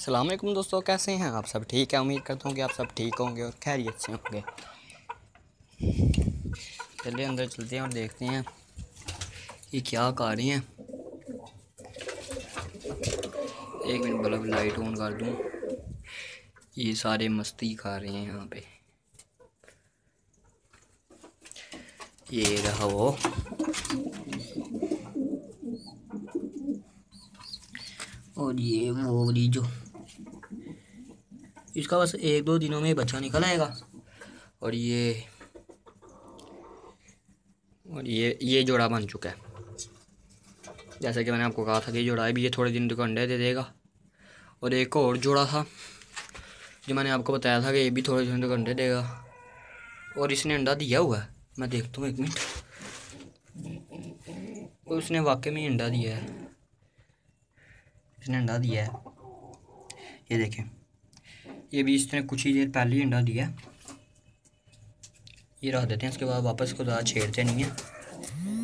सलामकुम दोस्तों, कैसे हैं आप सब? ठीक है? उम्मीद करता हूँ कि आप सब ठीक होंगे और खैरियत से होंगे। चलिए अंदर चलते हैं और देखते हैं ये क्या कर रही हैं। एक मिनट, बल्ब लाइट ऑन कर दूँ। ये सारे मस्ती खा रहे हैं यहाँ पे। ये रहा वो। और ये वो जो इसका बस एक दो दिनों में बच्चा निकल आएगा। और ये और ये ये जोड़ा बन चुका है। जैसे कि मैंने आपको कहा था कि जोड़ा है भी ये थोड़े दिन तक अंडे दे देगा। और एक और जोड़ा था, जो मैंने आपको बताया था कि ये भी थोड़े दिन तक अंडे देगा। और इसने अंडा दिया हुआ है। मैं देखता हूँ एक मिनट। और उसने वाकई में अंडा दिया है। इसने अंडा दिया है। ये देखें। ये भी इसने कुछ ही देर पहले ही अंडा दिया। ये रख देते हैं उसके बाद वापस को ज़्यादा छेड़ते नहीं हैं।